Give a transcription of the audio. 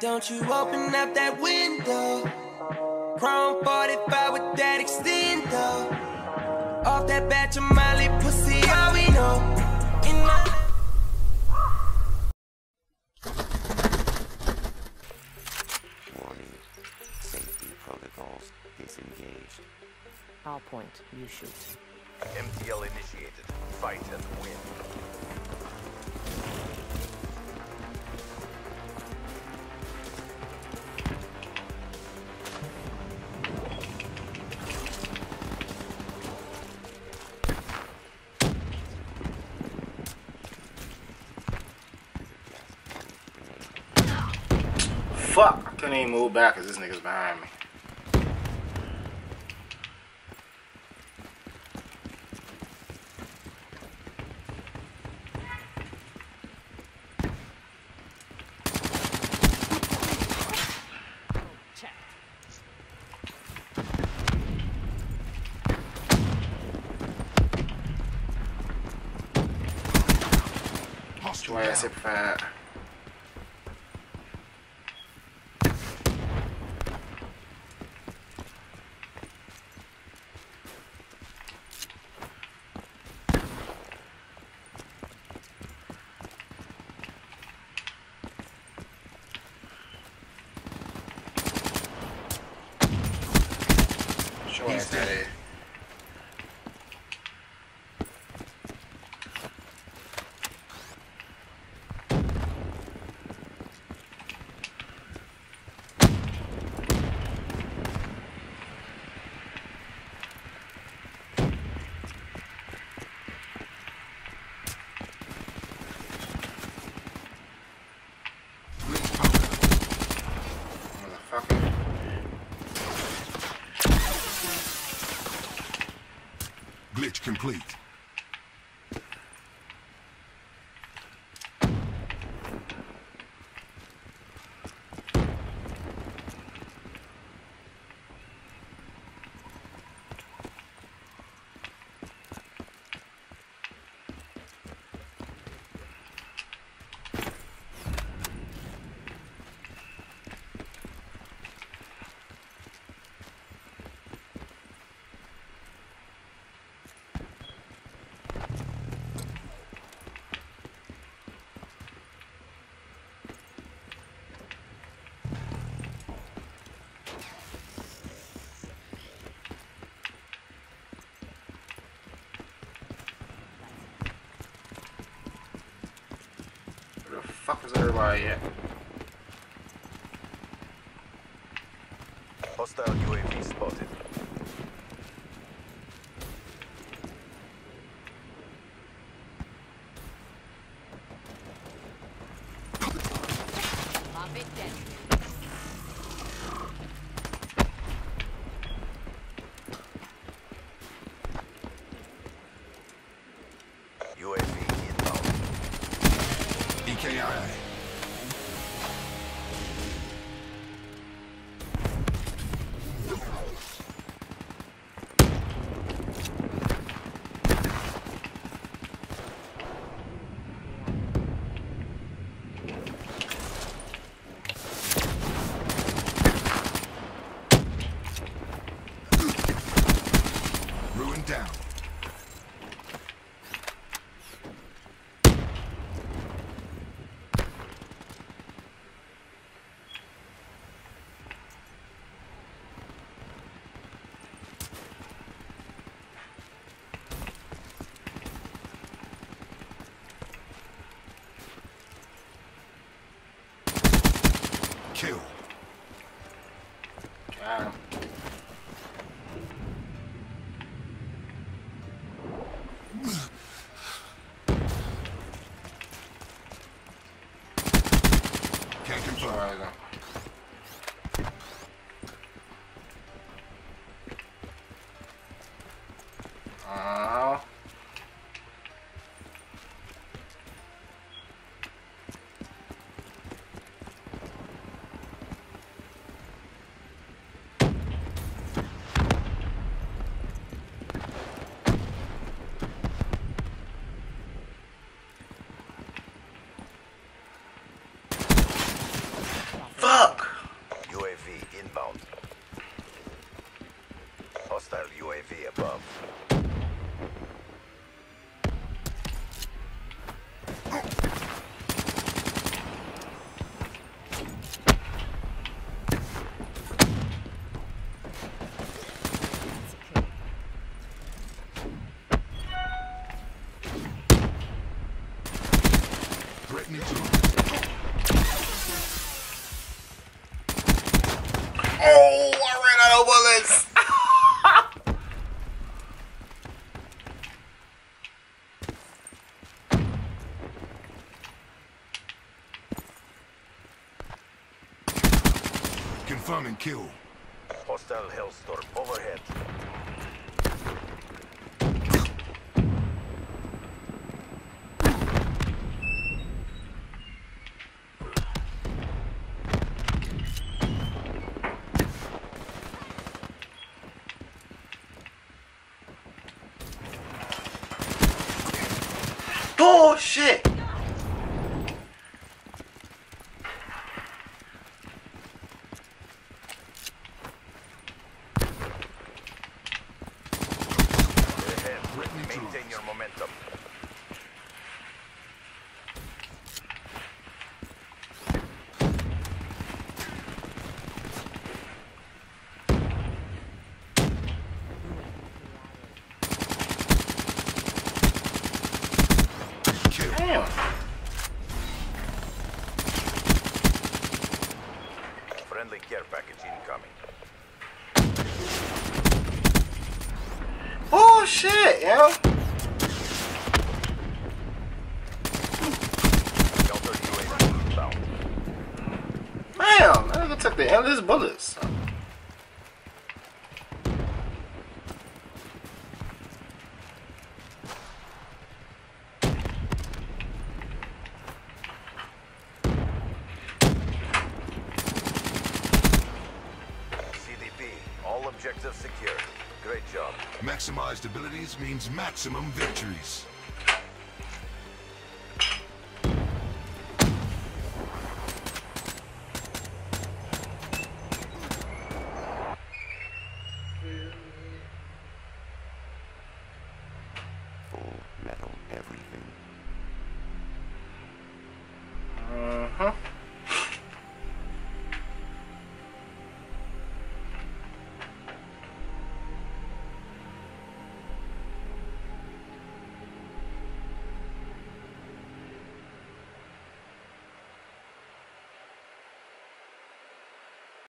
Don't you open up that window. Chrome 45 with that extender. Off that batch of Molly pussy, all we know. In my Warning. Safety protocols disengaged. I'll point, you shoot. MTL initiated. Fight and win. Fuck! I couldn't even move back because this nigga's behind me. Your ass hit fat. Show ass that Glitch complete. Where the fuck is everybody? Hostile UAV spotted. Got out. Confirming kill. Hostile Hellstorm overhead. Oh shit! Care package incoming. Oh shit, yo. Counter UAV inbound. Damn, that nigga took the endless bullets. CDP. All objectives secured. Great job. Maximized abilities means maximum victories.